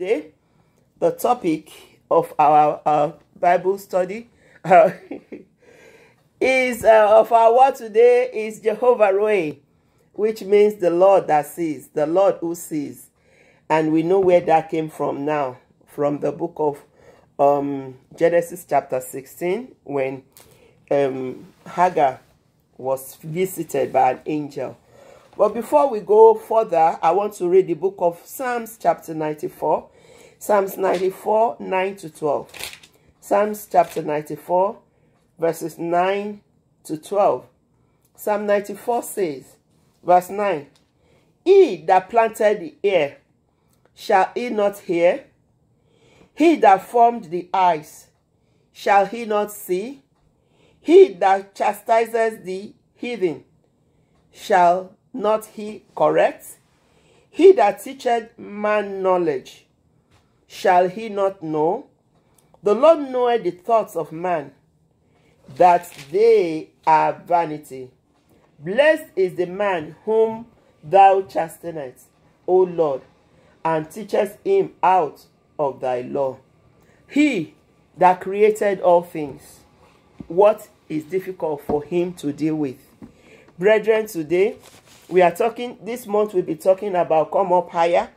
today. The topic of our Bible study uh, is uh, of our word today is Jehovah Rohi, which means the Lord that sees, the Lord who sees. And we know where that came from now, from the book of um, Genesis chapter 16, when um, Hagar was visited by an angel. But before we go further, I want to read the book of Psalms chapter 94. Psalms 94, 9 to 12. Psalms chapter 94, verses 9 to 12. Psalm 94 says, verse 9, He that planted the ear, shall he not hear? He that formed the eyes, shall he not see? He that chastises the heathen, shall not he correct? He that teacheth man knowledge, shall he not know? The Lord knoweth the thoughts of man, that they are vanity. Blessed is the man whom thou chastenest, O Lord, and teachest him out of thy law. He that created all things, what is difficult for him to deal with? Brethren, today we are talking, this month we'll be talking about come up higher.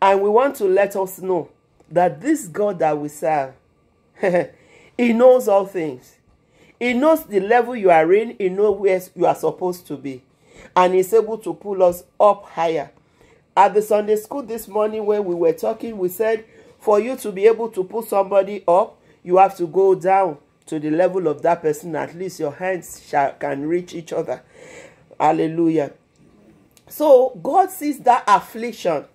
And we want to let us know that this God that we serve, he knows all things. He knows the level you are in. He knows where you are supposed to be. And he's able to pull us up higher. At the Sunday school this morning when we were talking, we said for you to be able to pull somebody up, you have to go down to the level of that person. At least your hands shall, can reach each other. Hallelujah. So God sees that affliction.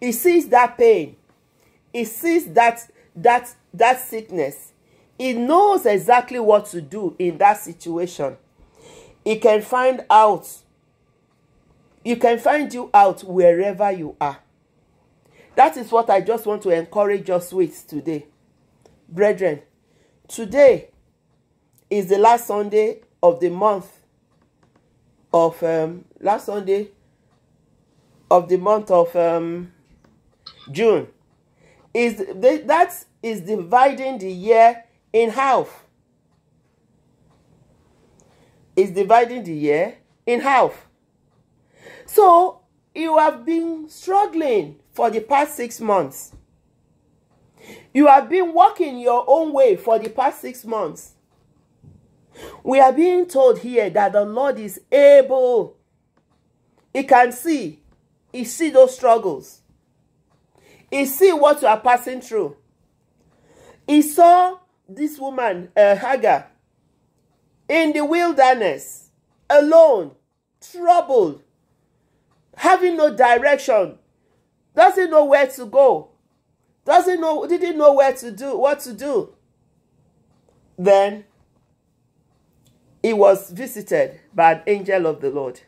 He sees that pain. He sees that that that sickness. He knows exactly what to do in that situation. He can find out. He can find you out wherever you are. That is what I just want to encourage us with today. Brethren, today is the last Sunday of the month of um, last Sunday of the month of um, June is the, that is dividing the year in half. Is dividing the year in half. So you have been struggling for the past six months. You have been walking your own way for the past six months. We are being told here that the Lord is able. He can see. He see those struggles. He see what you are passing through. He saw this woman, uh, Hagar, in the wilderness, alone, troubled, having no direction, doesn't know where to go, doesn't know, didn't know where to do, what to do. Then he was visited by an angel of the Lord.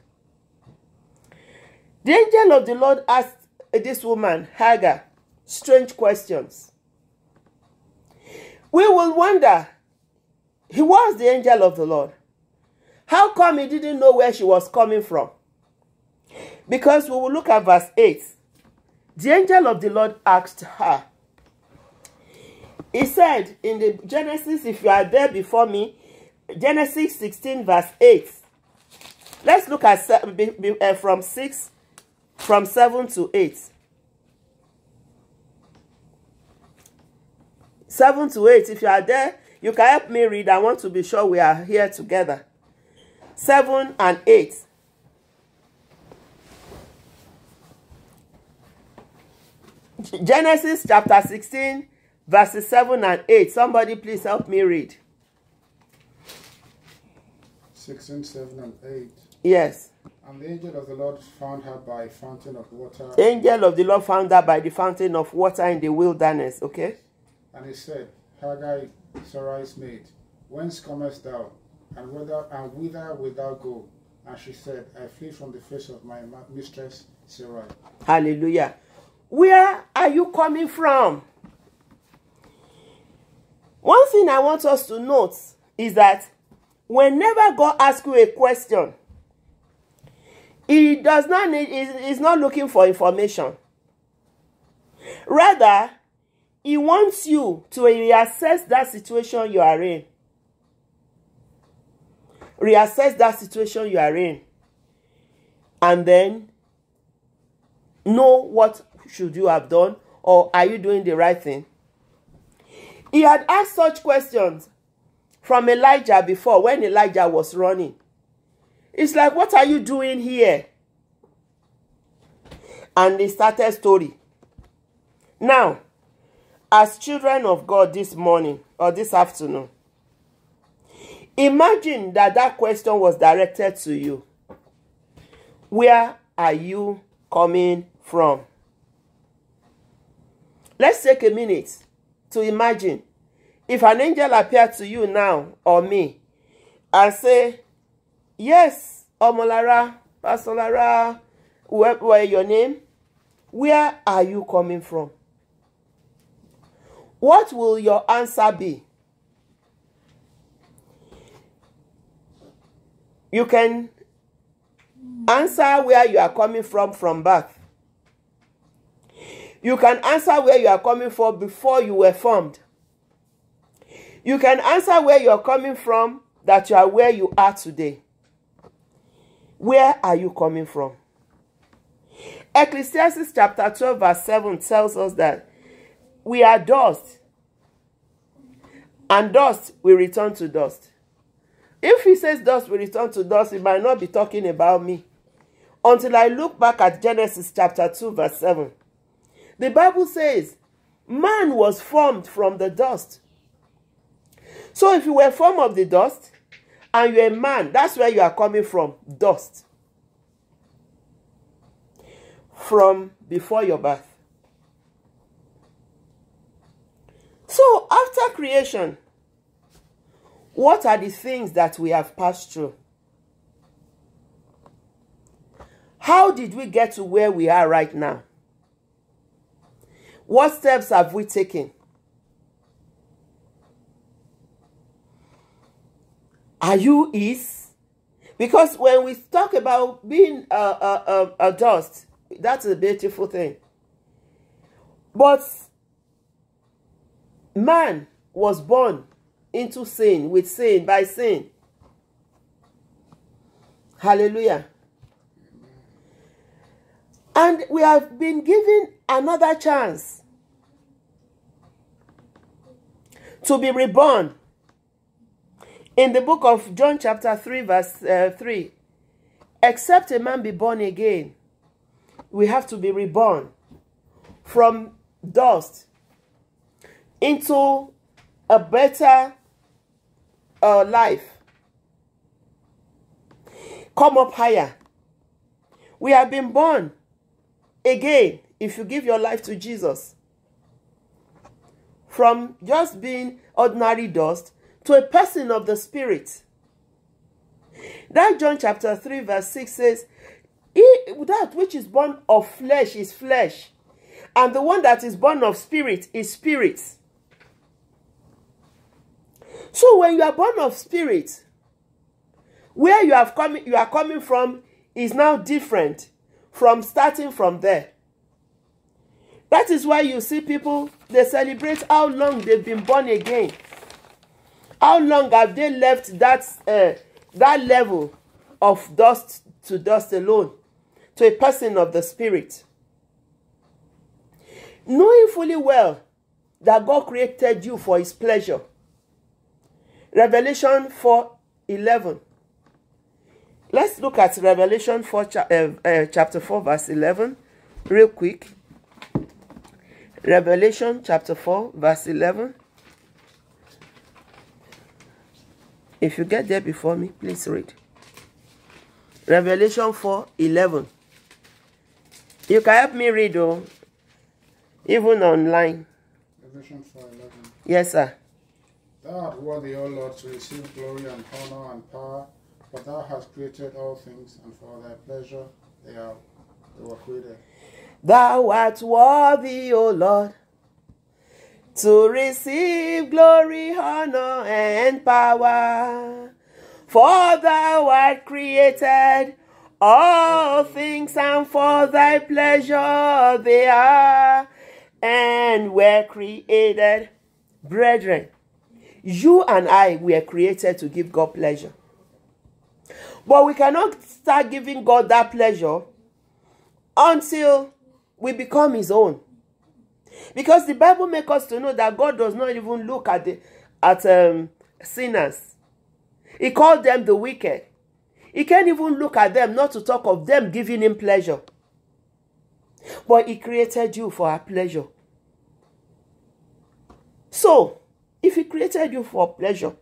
The angel of the Lord asked this woman, Hagar, strange questions. We will wonder, he was the angel of the Lord. How come he didn't know where she was coming from? Because we will look at verse 8. The angel of the Lord asked her, he said in the Genesis, if you are there before me, Genesis 16 verse 8. Let's look at uh, from 6, from 7 to 8. 7 to 8. If you are there, you can help me read. I want to be sure we are here together. 7 and 8. Genesis chapter 16, verses 7 and 8. Somebody please help me read. 16, 7, and 8. Yes. And the angel of the Lord found her by a fountain of water. Angel of the Lord found her by the fountain of water in the wilderness. Okay. And he said, Hagar, Sarai's maid, whence comest thou? And whither and whither wilt thou go? And she said, I flee from the face of my mistress Sarai. Hallelujah. Where are you coming from? One thing I want us to note is that whenever God asks you a question, he does not need, he's not looking for information. Rather, he wants you to reassess that situation you are in. Reassess that situation you are in. And then know what should you have done or are you doing the right thing? He had asked such questions from Elijah before when Elijah was running. It's like, what are you doing here? And they started story. Now, as children of God this morning or this afternoon, imagine that that question was directed to you. Where are you coming from? Let's take a minute to imagine if an angel appeared to you now or me and say, Yes, Omolara, Pastor Lara, whoever your name, where are you coming from? What will your answer be? You can answer where you are coming from from birth. You can answer where you are coming from before you were formed. You can answer where you are coming from that you are where you are today. Where are you coming from? Ecclesiastes chapter 12 verse 7 tells us that we are dust and dust will return to dust. If he says dust will return to dust, he might not be talking about me. Until I look back at Genesis chapter 2 verse 7. The Bible says, man was formed from the dust. So if you were form of the dust and you're a man, that's where you are coming from, dust. From before your birth. So after creation, what are the things that we have passed through? How did we get to where we are right now? What steps have we taken? Are you is? Because when we talk about being a, a, a, a dust, that's a beautiful thing. But man was born into sin with sin by sin. Hallelujah. And we have been given another chance to be reborn. In the book of John, chapter 3, verse uh, 3, except a man be born again, we have to be reborn from dust into a better uh, life. Come up higher. We have been born again if you give your life to Jesus. From just being ordinary dust to a person of the Spirit. That John chapter 3 verse 6 says, that which is born of flesh is flesh, and the one that is born of spirit is spirit. So when you are born of spirit, where you have come, you are coming from is now different from starting from there. That is why you see people, they celebrate how long they've been born again. How long have they left that, uh, that level of dust to dust alone to a person of the spirit? Knowing fully well that God created you for his pleasure. Revelation 4 11. Let's look at Revelation 4, uh, uh, chapter 4, verse 11, real quick. Revelation chapter 4, verse 11. If you get there before me, please read. Revelation 4, 11. You can help me read, oh, even online. Revelation 4 11. Yes, sir. Thou art worthy, O Lord, to receive glory and honor and power, for thou hast created all things, and for thy pleasure they are they were created. Thou art worthy, O Lord, to receive glory, honor, and power. For thou art created all things, and for thy pleasure they are, and were created brethren. You and I were created to give God pleasure. But we cannot start giving God that pleasure until we become his own. Because the Bible makes us to know that God does not even look at the at um, sinners. He called them the wicked. He can't even look at them, not to talk of them giving him pleasure. But he created you for our pleasure. So, if he created you for pleasure,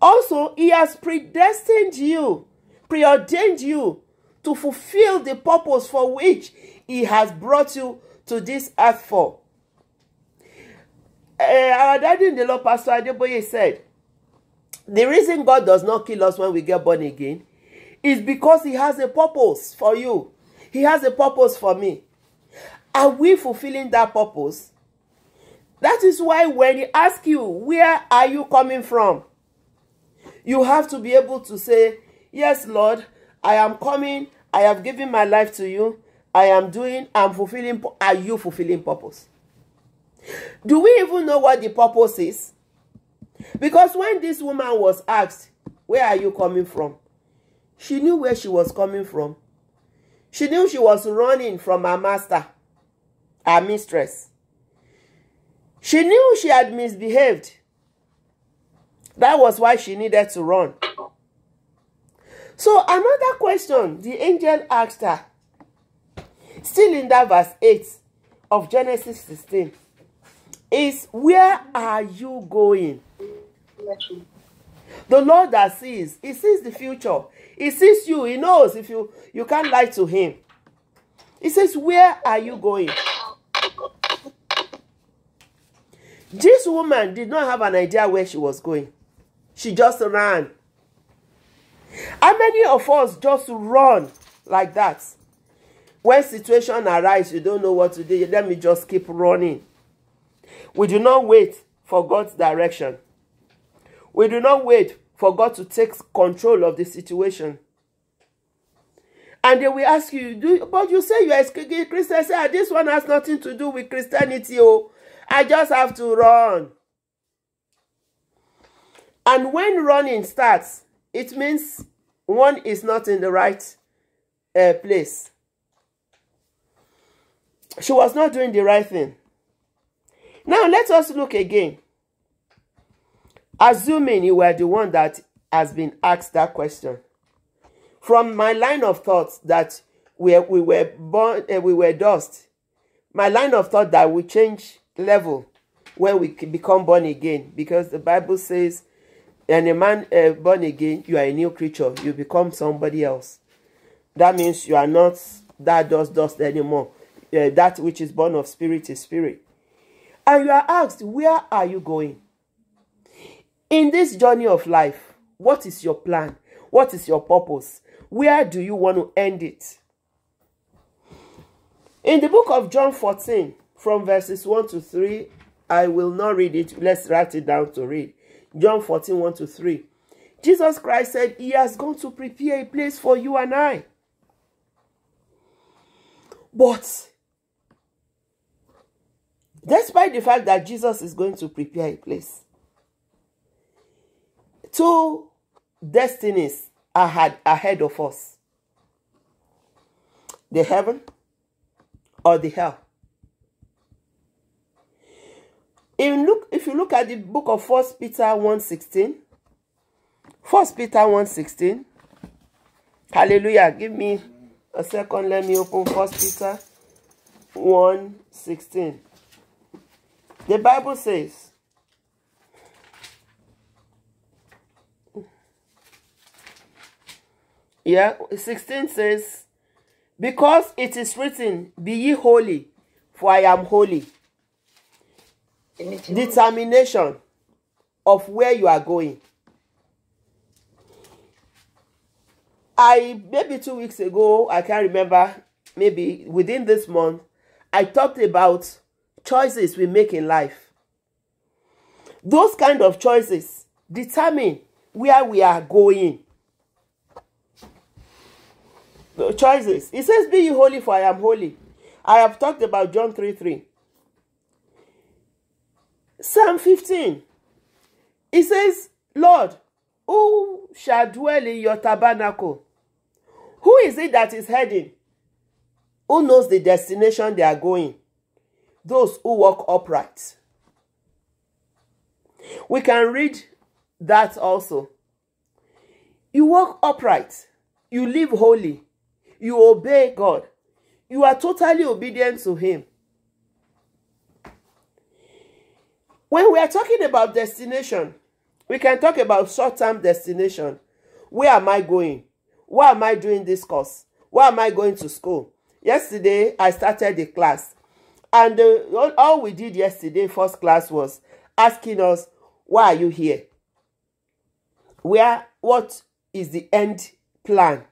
also he has predestined you, preordained you to fulfill the purpose for which he has brought you to this earth for. Uh, our daddy in the Lord, Pastor Adeboye said, the reason God does not kill us when we get born again is because he has a purpose for you. He has a purpose for me. Are we fulfilling that purpose? That is why when he asks you, where are you coming from? You have to be able to say, yes, Lord, I am coming. I have given my life to you. I am doing, I'm fulfilling. Are you fulfilling purpose? Do we even know what the purpose is? Because when this woman was asked, where are you coming from? She knew where she was coming from. She knew she was running from her master, her mistress. She knew she had misbehaved. That was why she needed to run. So another question the angel asked her, still in that verse 8 of Genesis 16, is where are you going? The Lord that sees, he sees the future. He sees you. He knows if you, you can't lie to him. He says, where are you going? This woman did not have an idea where she was going. She just ran. How many of us just run like that? When situation arise, you don't know what to do. Let me just keep running. We do not wait for God's direction. We do not wait for God to take control of the situation. And they will ask you, do, but you say you are a Christian. Say, ah, this one has nothing to do with Christianity. Oh, I just have to run. And when running starts, it means one is not in the right uh, place. She was not doing the right thing. Now, let us look again. Assuming you were the one that has been asked that question. From my line of thought that we, we were born, uh, we were dust, my line of thought that we change level when we become born again because the Bible says, and a man uh, born again, you are a new creature. You become somebody else. That means you are not that dust dust anymore. Uh, that which is born of spirit is spirit. And you are asked, where are you going? In this journey of life, what is your plan? What is your purpose? Where do you want to end it? In the book of John 14, from verses 1 to 3, I will not read it. Let's write it down to read. John 14, 1 to 3. Jesus Christ said, He has gone to prepare a place for you and I. But, despite the fact that Jesus is going to prepare a place, two destinies are ahead of us the heaven or the hell. If look, if you look at the book of First Peter 1.16, First Peter 1.16, hallelujah, give me a second, let me open First Peter 1.16. The Bible says, yeah, 16 says, Because it is written, Be ye holy, for I am holy determination of where you are going. I maybe two weeks ago, I can't remember, maybe within this month, I talked about choices we make in life. Those kind of choices determine where we are going. The choices. It says, Be holy, for I am holy. I have talked about John 3 3. Psalm 15. It says, Lord, who shall dwell in your tabernacle? Who is it that is heading? Who knows the destination they are going? Those who walk upright. We can read that also. You walk upright. You live holy. You obey God. You are totally obedient to Him. When we are talking about destination, we can talk about short-term destination. Where am I going? Why am I doing this course? Why am I going to school? Yesterday, I started the class. And uh, all we did yesterday, first class, was asking us, why are you here? Where, what is the end plan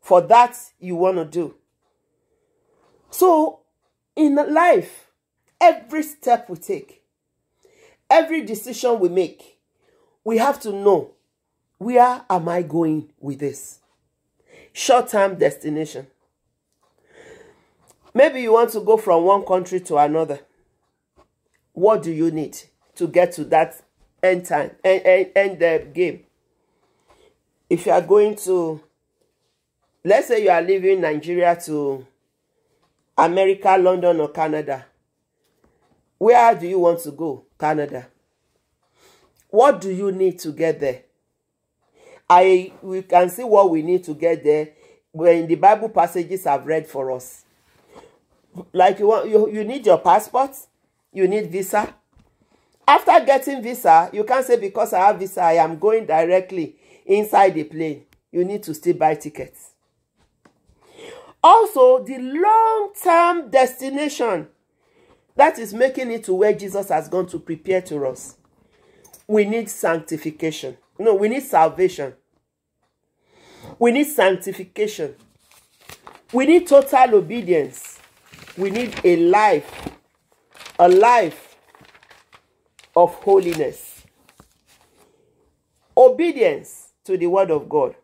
for that you want to do? So, in life, every step we take, every decision we make, we have to know where am I going with this? Short-term destination. Maybe you want to go from one country to another. What do you need to get to that end time, end, end, end the game? If you are going to, let's say you are leaving Nigeria to America, London, or Canada. Where do you want to go? Canada. What do you need to get there? I we can see what we need to get there when the Bible passages have read for us. Like you want you, you need your passport, you need visa. After getting visa, you can't say because I have visa, I am going directly inside the plane. You need to still buy tickets. Also, the long-term destination that is making it to where Jesus has gone to prepare to us. We need sanctification. No, we need salvation. We need sanctification. We need total obedience. We need a life, a life of holiness. Obedience to the word of God.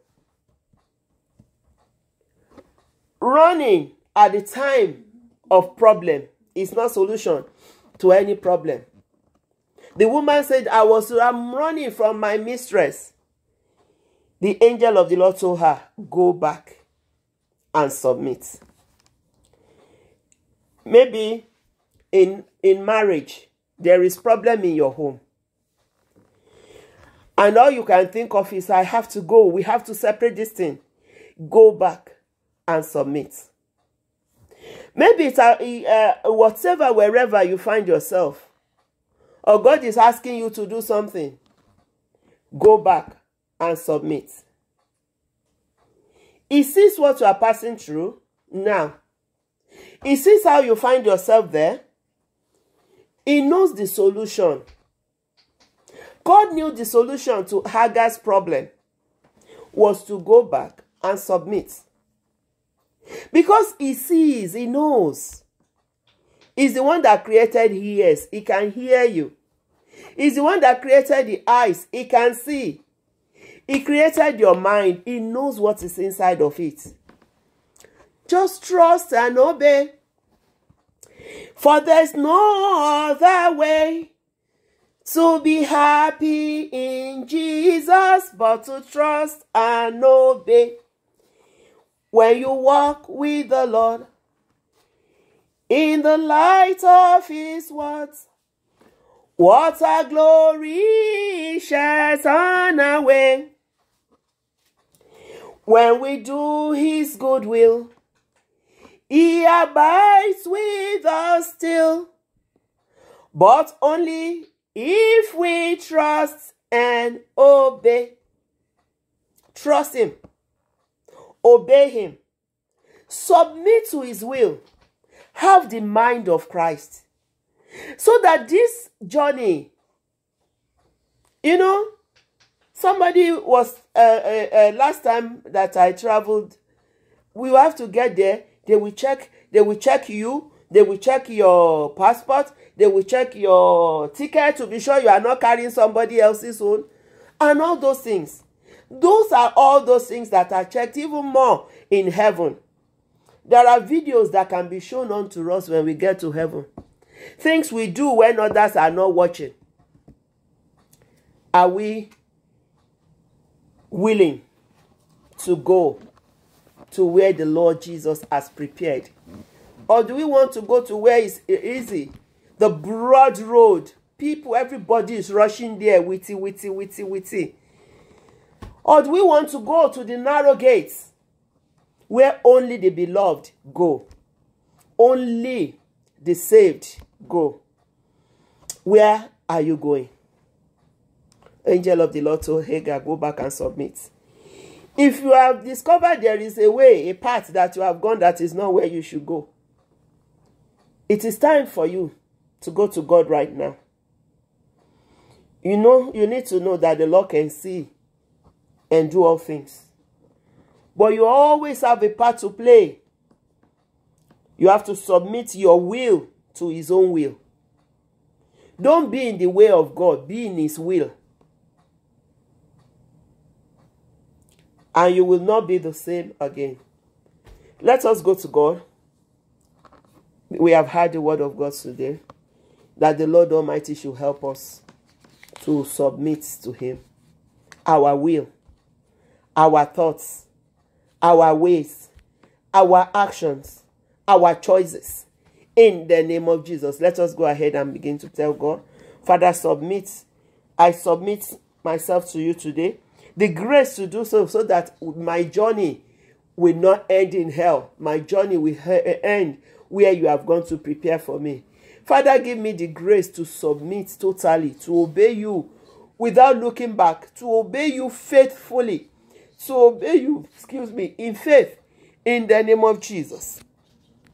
Running at the time of problem is not solution to any problem. The woman said, I was I'm running from my mistress. The angel of the Lord told her, Go back and submit. Maybe in, in marriage, there is problem in your home. And all you can think of is, I have to go. We have to separate this thing. Go back and submit. Maybe it's a, uh, whatever, wherever you find yourself, or God is asking you to do something, go back and submit. He sees what you are passing through now. He sees how you find yourself there. He knows the solution. God knew the solution to Hagar's problem was to go back and submit. Because he sees, he knows. He's the one that created ears. He can hear you. He's the one that created the eyes. He can see. He created your mind. He knows what is inside of it. Just trust and obey. For there's no other way to be happy in Jesus but to trust and obey. When you walk with the Lord in the light of his words, what a glory shares on our way. When we do his good will, he abides with us still. But only if we trust and obey. Trust him. Obey him. Submit to his will. Have the mind of Christ. So that this journey, you know, somebody was, uh, uh, uh, last time that I traveled, we have to get there. They will check, they will check you. They will check your passport. They will check your ticket to be sure you are not carrying somebody else's own. And all those things. Those are all those things that are checked even more in heaven. There are videos that can be shown unto us when we get to heaven. things we do when others are not watching. Are we willing to go to where the Lord Jesus has prepared? Or do we want to go to where it's easy? The broad road. People, everybody is rushing there, witty, witty, witty, witty. Or do we want to go to the narrow gates where only the beloved go? Only the saved go. Where are you going? Angel of the Lord told Hagar, go back and submit. If you have discovered there is a way, a path that you have gone that is not where you should go, it is time for you to go to God right now. You know, you need to know that the Lord can see and do all things. But you always have a part to play. You have to submit your will to his own will. Don't be in the way of God, be in his will. And you will not be the same again. Let us go to God. We have heard the word of God today. That the Lord Almighty should help us to submit to him. Our will, our thoughts, our ways, our actions, our choices in the name of Jesus. Let us go ahead and begin to tell God, Father, submit. I submit myself to you today. The grace to do so, so that my journey will not end in hell. My journey will eh, end where you have gone to prepare for me. Father, give me the grace to submit totally, to obey you without looking back, to obey you faithfully, to obey you, excuse me, in faith, in the name of Jesus.